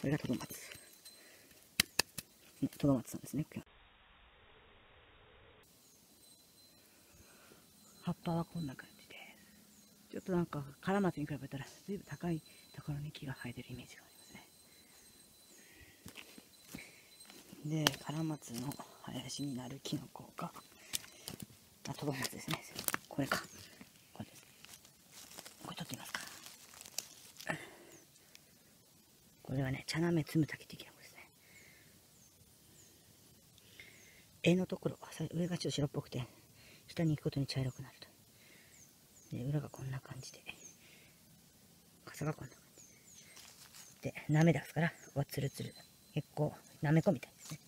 これがトドマツ。ね、トドマツなんですね。葉っぱはこんな感じで。ちょっとなんか、カラマツに比べたら、ずいぶん高いところに木が生えてるイメージがありますね。で、カラマツの林になるキノコが、あ、トドマツですね。これか。これです。これ取ってみますか。これはね、茶なめつむたき的なことですね。柄のところ、上がちょっと白っぽくて、下に行くことに茶色くなると。で、裏がこんな感じで、傘がこんな感じで。で、なめですから、はツルツル。結構、なめこみたいですね。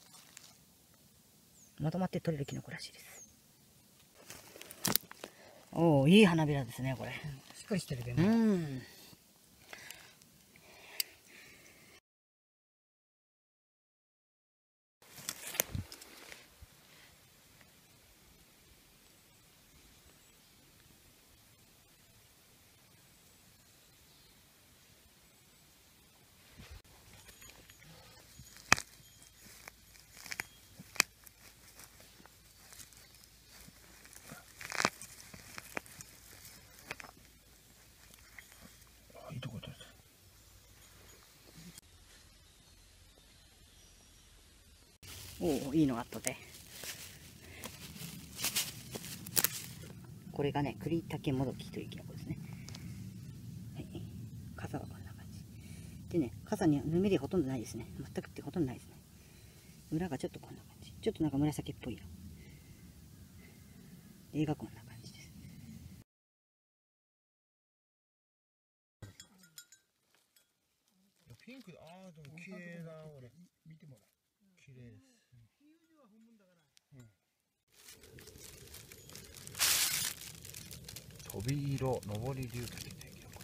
まとまって取れるキノコらしいです。おお、いい花びらですね、これ。しっかりしてるけどね。うん。おおいいのがあったぜこれがね栗竹もどきというキノコですね。はい。傘はこんな感じ。でね傘にはぬめりほとんどないですね。全くってほとんどないですね。裏がちょっとこんな感じ。ちょっとなんか紫っぽい色。絵がこんな感じです。ピンクああでも綺麗な俺。見てもらう。綺麗です飛び色上り竜滝というキノコ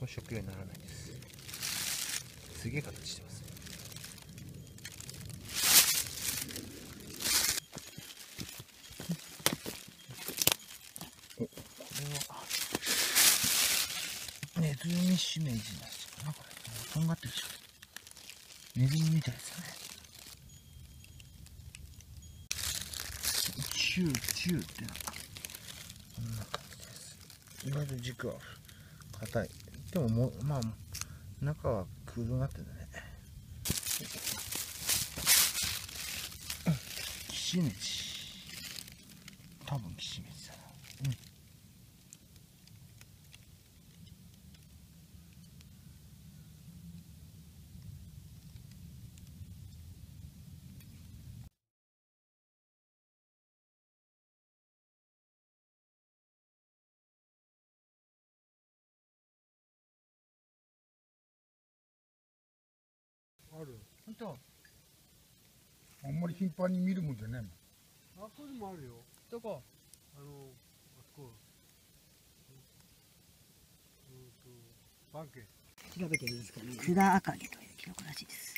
これ食用にならないです。すげえ形してます。おこれは。ネズミしめじなんですかなこれ。とんがってるでしょ。ネズミみたいですよね。チューチューってなんかこんな感じです意外と軸は硬い。でももまあ中は空洞になってるんだね。きしめち多分きしめじだな。うんある本当あんまり頻繁に見るもんじゃないもん。あこれもあるよ。どこあのあそこ。うんとバンケ調べてみますかね。クダアカゲというキノコらしいです。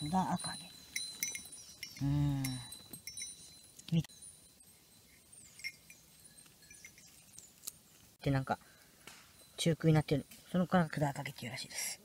クダアカゲうん。でなんか中空になってる。そのからクダアカゲっていうらしいです